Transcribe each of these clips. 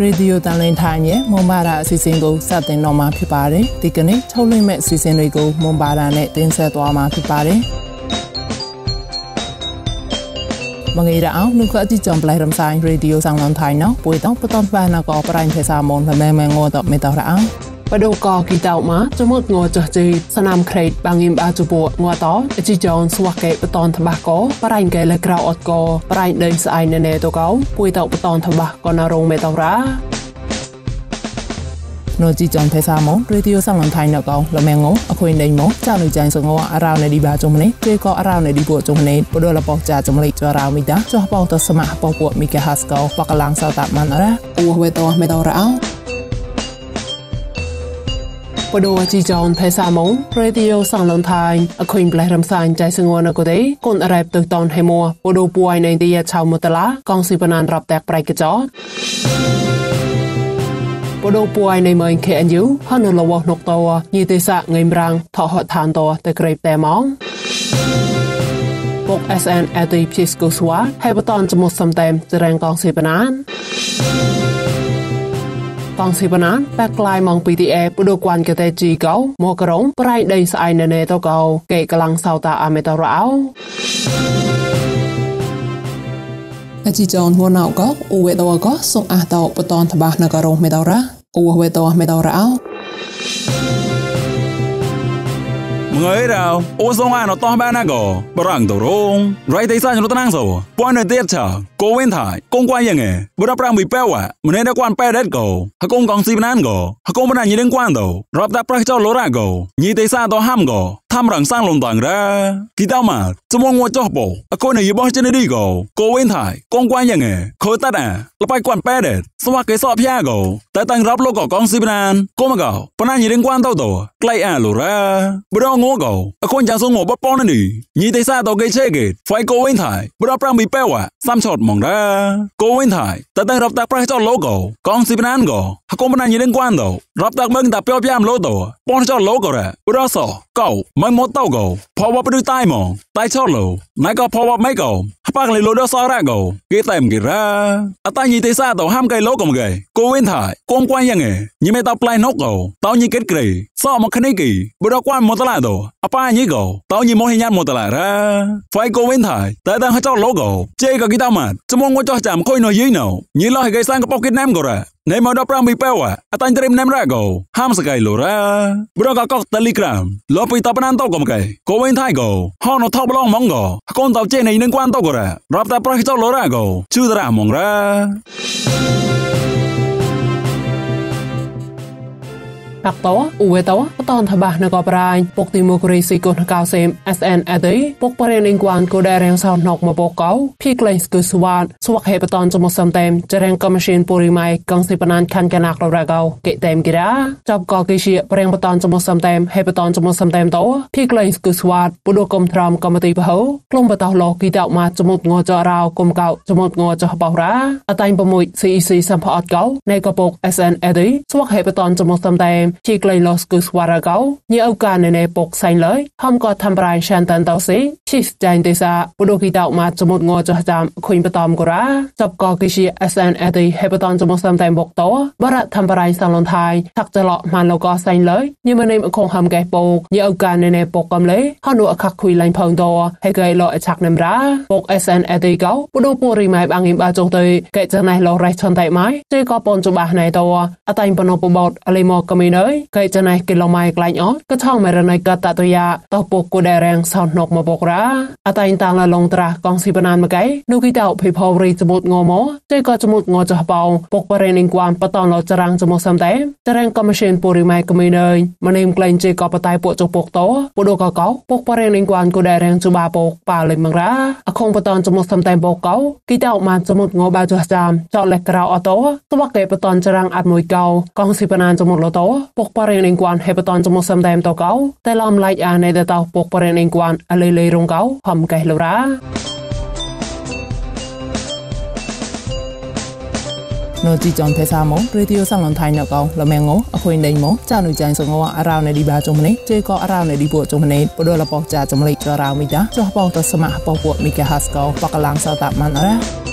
ရေဒီယိုတန်လင်းထိုင်းရဲ့မွန်ပါရာအစီအစဉ်ကိုစတင်တော့မှာဖြစ်ပါတယ်ဒီကနေ့ထုတ်လွှင့်မဲ့အစီအစဉ်တွေကိုမွန်ပါရာနဲ့တင်ဆက်သွားမှာဖြစ်ပါတယ်မငေရအောင်နှုတ်ခအတိကြံပလိုက်ရမ်ဆိုင်ရေဒီယိုဆောင်လန်ထိုင်းနော်ပွေတော့ပတန်ပန်နာကောပရိုင်ဖေစာမွန်မမဲမဲငေါ်တော့မေတော်ရအောင် បដូកគីតោម៉ាចមុតងោចចេសណាមក្រេតបាងឹមបាជពងោតោជីចនស្វះកេបតនតបះកោប្រៃកេលក្រៅអត់កោប្រៃដេញស្អៃណេណេតកោពួយតោបតនតបះកោណារងមេតោរ៉ាណូជីចនទេសាម៉ូរីឌីយោសាំឡំថៃណកោលមែងងអខុយណេងម៉ូចានុចាញ់សងោអារ៉ៅណេឌីបាចុំនេះគេក៏អារ៉ៅណេឌីពួកចុំនេះបដូលបោចាចំលេចចរ៉ៅមីតាចោះបងតស្មះបោពួកមីកាហាស្កោបកឡាំងសោតាម៉ានរ៉ាអូវេតោមេតោរ៉ៅ បដូវជីចនថៃសាម៉ុងរ៉េឌីយ៉ូសងឡងថៃអខុញប្លេះរំសាញ់ចៃសងួនអកូដេកូនរ៉ែបទៅតនហេមួបដូវពួយនៃទីឆៅមតឡាកងស៊ីបណានរាប់តែកប្រៃកចោបដូពួយនៃមើង KNU ហនលវណកតោញីទេសៈងៃមរាំងថោហឋានតោតែក្រេបតែម៉ងពុក SN អេតេភីស្គូស្វាហើយបតនចមុះសំតែមចរាងកងស៊ីបណាន កងស៊ីបណានបែកក្លាយមកពីទីអេពដូគួនកតេជីកោមកក្រងប្រៃដេស្អៃណេណេតកោកេកលាំងសោតាអាមេតរោអជីចនហួនអោកោអ៊ូវេតវកោសុងអះតោបតនតបាណករងមេតរ៉ាអ៊ូវេតវមេតរោ ងើយរោអូសងអានតោះបានណាកោបរងតរងរៃតៃសាញរតណាងសោពួននៅទៀតឆាកូវិនថៃកងគួយយ៉ាងងេបរប្រាំប៊ីប៉ែវ៉ាម្នេះដល់គួនប៉ែដេតកោហកងកងស៊ីបណានកោហកងបណាញីនឹងគួនតោរាប់តាប្រះចោលរ៉ាកោញីតៃសាតោហាំកោ tham rằng sang lồng tàng ra. Khi tao mà, cho mong ngồi cho bộ à cô này bỏ trên đi gò cô quên thải con quan nhà nghề. Khơi tát à là bay quan pe để sao cái sọ pia gò tại tăng rap lô gò con si bên cô mà gò bên anh nhìn quan tao tổ clay à lù ra. Bữa đó ngó gò à con chẳng xuống ngồi bắt bón đi. Nhìn thấy sao tao gây chê kẹt phải cô quên thải bữa đó prang bị pe quả sam chọt mong ra. Cô quên thải tại tăng rap tạc prang cho lô gò con si bên gò à con bên anh nhìn quan tao rap tạc mừng tạc peo piam lô tổ bón cho lô gò ra. Bữa đó sọ cậu ម៉ៃម៉ូតោកោផវ៉ាប់ឌឺតៃម៉ងតៃឆោឡូណៃកោផវ៉ាប់ម៉ៃកោ Hapakli lo do so ra go. Ki tem ki ra. Ata nyi te sa to ham kai lo kom ge. Ko win thai. Kom quan yang e. Nyi me ta plai nok go. Tao nyi ket kre. So ma khne ki. Bu do quan mo ta la do. Apa nyi go. Tao nyi mo hi nyan mo ta la ra. Phai ko win thai. Ta ta ha cho lo go. Che ka ki ta mat. Chmo ngo cho cham khoi no yi no. Nyi lo hai kai sang ka pok kit nam go ra. ណែមកដល់ប្រាំពីប៉ែវអតាញ់ត្រឹមណែមរ៉ាកោហាំសកៃលូរ៉ាប្រកកក Telegram លបពីតបណានតកុំកែកូវិញថៃកោហនថោប្លងម៉ងកោកូនតោចេះនៃនឹងគួនតកោ ra rap lora go កាប់តោអ៊ូវេតោតនថាបះណកបរាញ់ពុកទីមករីស៊ីកូនកៅសេម SN អេតេពុកបរិណិងគួនកូដែររៀងសោណកមកពកកោភីក្លែងស្គូស្វាតស្វកហេបតនចមសំតែមចរៀងកុំម៉ាស៊ីនពូរីម៉ៃកងសិបណានខាន់កណាក់រកោកេតែមគិរាចាប់កោគីជាប្រៀងបតនចមសំតែមហេបតនចមសំតែមតោភីក្លែងស្គូស្វាតពុលកុំត្រមកម្មតិបហោក្លងបតោលោកីតោមកចមុតងចរោកុំកោចមុតងចបោរ៉ាអតៃ6 CEC សំផអត់កោនៃកពុក SN អេតេស្វកហេបតនចមសំតែមភីក្លែងលសគឺស្វរកោញីឱកាណេពុកសៃលើយហំក៏ធ្វើប្រៃឆានតានតោស៊ីឈីសចាញ់ទេសាបដូគីតោមកចមុតងចចាំខុញបតំកូរ៉ាចាប់ក៏គីជា SN អទីហេបតនចមុសំតែបុកតោបរៈធ្វើប្រៃសឡនថៃថាក់ចឡម៉ានលកសៃលើយញីមនេមខងហំកែពុកញីឱកាណេណេពុកកំលេហនុអខខុយឡាញ់ផងតោហេកៃលោអឆាក់នឹមរ៉ាពុក SN អទីកោបដូពូរីម៉ៃបាងងីបាចុទៅកែចណៃលោរ៉េឆនតៃម៉ៃជេក៏ពនចបាណៃតោអតៃបណោពបោតអលីមកកមីណើយកែចណៃគីឡូម៉ៃក្លាញ់អត់ក៏ថងមែរណៃកតតយាតោពុកគូដែលរាំងសោណុកមកបុករ៉ាអតៃតាំងលឡងត្រាកងស៊ីបណានមកកៃនូគីតោភីផោរីចមុតងមចេក៏ចមុតងចះបោពុកបរេនិងគួមបតនលចរាំងចមុសំតែចរាំងកមឈិនពូរីម៉ៃកមីណើយមនេមក្លែងចេក៏បតៃពុកចុពុកតោពុដូកកោពុកបរេនិងគួនគូដែលរាំងជបាពុកប៉ាលេមងរ៉ាអខងបតនចមុសំតែបុកកោគីតោបានចមុតងបាចះចាំចောက်លេក្រៅអតោតវកេបតនចរាំងអាត់មួយកោកងស៊ីបណានចមុតលតោពុកប៉រេនឹងគួនហេបតនចមុសំដែមតកោតែឡំឡៃអានៃតោពុកប៉រេនឹងគួនអលេលេរងកោហំកេះលរ៉ានៅទីចំភាសាមករីទីយសំឡងថៃនៅកោលមែងអខុយដេញមកចានុចាញ់សងអរោនៃឌីបាចុំនេះជេកោអរោនៃឌីពួកចុំនេះបដូលបោះចាចំលេចរោមីតាចោះបោះទៅសមៈបោះពួកមីកាហាស្កោបកលាំងសតាមានអរ៉ា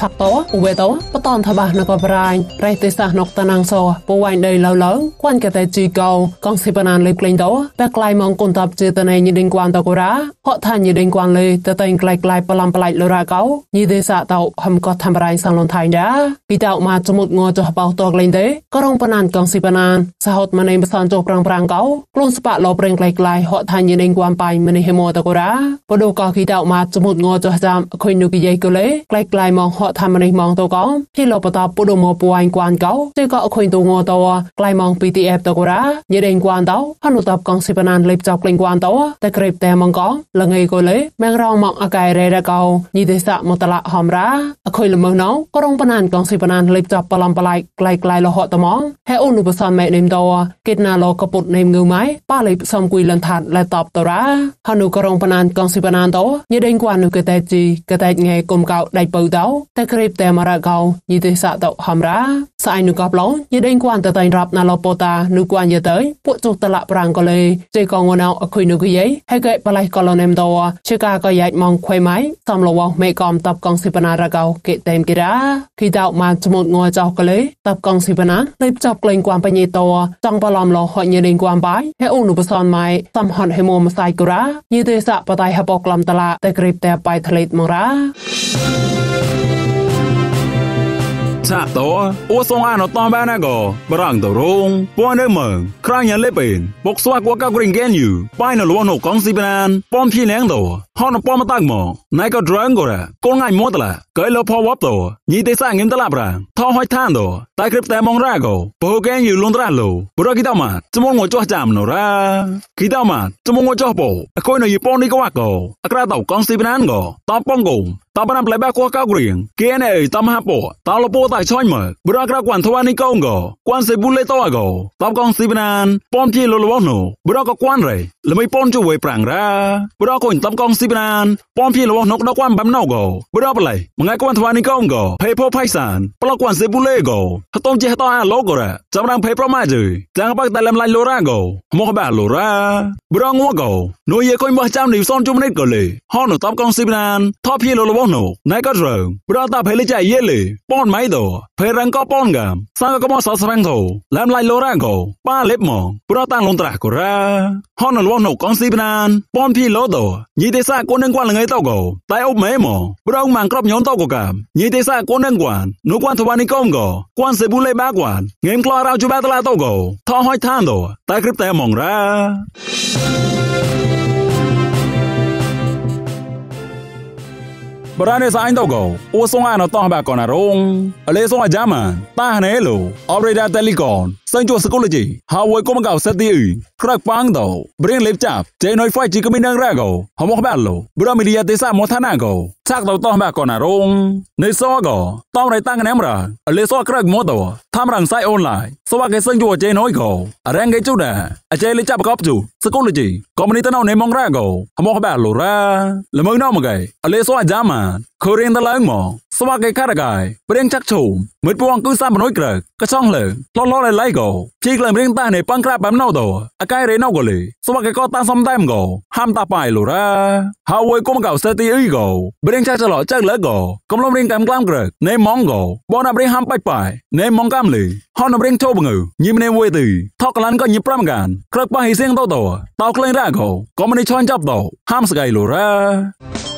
ឆាក់តោអ៊ូវេតោបតនថាបាណកបរាញរៃទេសះណកតណាងសោពវ៉ៃដីឡៅឡៅគួនកតែជីកោកងសិបណានលេក្លែងតោបែក្លៃម៉ងគុនតាប់ចេតណៃញីដេងគួនតកូរ៉ាហកថាញីដេងគួនលេតតែងក្លៃក្លៃបឡំប្លៃលរ៉ាកោញីទេសៈតោហំកតធ្វើរៃសាំលនថៃដាពីតោមកចមុតងចោះបោតកលែងទេក៏រងបណានកងសិបណានសហតម៉ណៃបសានចោះប្រាំងប្រាំងកោក្លូនស្ប៉ឡោប្រេងក្លៃក្លៃហកថាញីដេងគួនប៉ៃម៉ណៃហេម៉ូតកូរ៉ាបដូកោគីតោមកចមុតងចោះចាំអខុយនុគីយ៉ៃកូលេក្លៃក្លៃម៉ងហកថាម៉ណៃម៉ងតកោពីលោបតបដូមពួយគួនកោទេក៏អខុយទូងតោក្លៃម៉ង PTF តកូរ៉ាញីដេងគួនតោហនុតបកងសិបណានលេបចោក្លែងគួនតោតែក្រេបតែម៉ងកោលងៃកូលេម៉ងរងម៉ងអកៃរ៉េរកោញីទេសៈមតละហមរាអខុយលមណោក៏រងបណានកងសិបណានលេបចោបឡំបឡៃក្លៃក្លៃលហតម៉ងហេអូនុបសានម៉ែនេមតោគិតណាឡកពុតនេមងើម៉ៃប៉ាលេបសំគួយលនថាតលែតបតរ៉ាហនុក៏រងបណានកងសិបណានតោញីដេងគួននុកតែជីកតែងៃគុំកោដៃបើតោតែក្រេបតែមរកោញីទេសៈតោហមរាស្អៃនុកបឡោញីដេងគួនតតៃរាប់ណាឡពតានុគួនយទៅពួកចុតละប្រាំងក៏លេជេកងងណៅអខុយនុគយៃហេកែបឡៃក៏លនេមតោជេកាក៏យ៉ៃម៉ងខ្វៃម៉ៃសំលវមេកំតបកងសិបណារកោកេតេមគិរាគីតោមកចមុតងចោក៏លេតបកងសិបណាលេបចាប់ក្លែងគួនបញេតោចង់បឡំលោហញេដេងគួនបាយហេអូនុបសនម៉ៃសំហត់ហេមមសៃកូរ៉ាញីទេសៈបតៃហបក្លំតឡាតែក្រីបតែបៃថ្លេតមរ៉ា ឆាតោអូសងអានតំបានកោបរងតរងពននៅមើក្រញលេបេនបុកស្វាកវកករិងកែនយូបាយនៅលវនៅកងស៊ីបានពំភីលៀងតោហនពំតាក់មកណៃក៏ត្រងកោរកូនងាយមកតឡាកែលផវបតោញីទេសងិមតឡាប្រាថោហយឋានតោតែគ្រិបតែមងរ៉ាកោបោកែនយូលនត្រាឡូបរគីតម៉ាចមុងងចោះចាំណូរ៉ាគីតម៉ាចមុងងចោះបោអកុយនៅយប៉ុននេះក៏វកោអក្រាតោកងស៊ីបានកោតបបងកោ តបណាំប្លែបាកកករៀងគេណែតមហាពោតលពោតៃឆាញ់មើបរក្រកួនធវនីកងកគួនសេបុលេតអកតបកងស៊ីបណានពំជាលលវណូបរកគួនរេល្មីពនជួយប្រាំងរ៉ាបរកុញតបកងស៊ីបណានពំជាលវណុកដកគួនបំណៅកបរបឡៃមងៃគួនធវនីកងកភេផោផៃសានប្លកគួនសេបុលេកហតងជាហតអាឡូករ៉ាចាំរាំងភេប្រម៉ាជឺចាំបាក់តលំឡៃលូរ៉ាកមកបាលូរ៉ាបរងងកនោះយេកុញបោះចាំនេះសនជុំនេះកលេហនតបកងស៊ីបណានថបជាលលវណូណៃក៏រងប្រតាភេលចៃយេលេប៉នម៉ៃដោភេរងក៏ប៉នកាមសាក៏មកសស្រាំងធោឡាំឡៃលូរ៉ាកោប៉ាលេបមកប្រតាលនត្រាកូរ៉ាហនលវណូកងស៊ីបណានប៉នភីឡូដោញីទេសាកូននឹងគួនលងៃតោកោតែអុបមេមកប្រងម៉ាងក្របញូនតោកោកាមញីទេសាកូននឹងគួននោះគួនធវ៉ានីកុំកោគួនសេប៊ូលេបាគួនងេមក្លោរៅជូបាតឡាតោកោថោហយឋានដោតែគ្រិបតែមងរ៉ាបរ៉ានេសាអញតកោអូសងអានតោះបាកនរងអលេសងអាយ៉ាម៉ាតាណេឡូអូបរេដាតេលីកនសិនជួសកូឡូជីហា វ៉ៃកុំកៅសេទីក្រឹកប៉ាងដោប្រេងលេបចាប់ចេណុយហ្វៃជីកមីន ងរ៉ាកោហមកបាឡូបរ៉ាមីឌីយ៉ាទេសាមថាណាកោឆាក់តោតោះបាកនរងនេសកោតោមរៃតាំងណាមរ៉ាអលេសក្រឹកម៉ូតោថាមរងសៃអនឡាញសវ៉ាកេសិនជួចេណុយកោរ៉ាងកេជូដាអចេលេចាប់កបជូសកូឡូជីកុំនីតណៅនេម៉ងរ៉ាកោហមកបាឡូរ៉ាលមងណៅមកេអលេសអាយ៉ាម៉ា ខូរៀងតឡើងមកស្វាកេខារកាយព្រៀងចាក់ឈូមមិតពងគឺសាមណុយក្រកចង់លើឡឡឡៃឡៃកោជីក្លែមរៀងតានេះប៉ងក្រាបបំណៅតអកាយរេណៅកលេស្វាកេកោតាសំតែមកោហាំតាប៉ៃលូរ៉ាហាវ៉ៃគុំកៅសេទីអ៊ីកោព្រៀងចាក់ចឡចាក់លើកោកំឡុំរៀងកំក្លាំក្រណេម៉ងកោបនព្រៀងហាំបាច់ប៉ៃណេម៉ងកំលីហនព្រៀងជោបងើញីមនេវេទីថកឡានក៏ញីប្រាំកានក្រឹកប៉ះហីសៀងតតតោក្លែងរ៉ាកោក៏មិនឈានចាប់តហាំស្កៃលូរ៉ា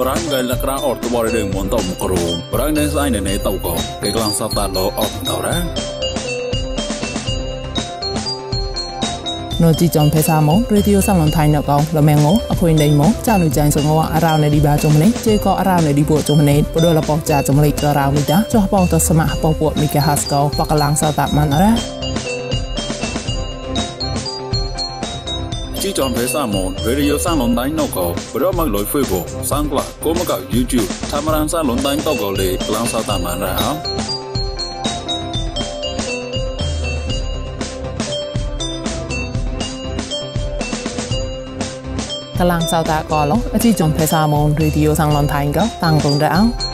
ប្រាំងដែលលក្ខណៈអត់ទបរដឹងមិនតំគ្រូប្រាំងនេះស្អីណែណែទៅក៏គេក្លងសតាលោអត់ទៅរ៉ានៅទីចំភាសាមករីទីយោសំឡំថៃនៅកងលមែងមកអភុយដេញមកចានុចាញ់សងអារោនៃឌីបាចំនេះជេក៏អារោនៃឌីពួកចំនេះបដលបោះចាចំលេចក៏រោនេះចាចោះបោះទៅស្មាក់បោះពួកមីកាហាស្កោបកលាំងសតាបានអរ៉ា ឌីយ៉ូសាឡុនដៃណូកោប្រមកលុយហ្វេបូសាំងក្លាកុំកៅ YouTube ថាមរានសាឡុនដៃតកោលេក្លាំងសាតាម៉ានរ៉ាកលាំងសៅតាកលអជីចំភាសាមនរីឌីអូសាំងលនថៃកតាំងរងរ៉ា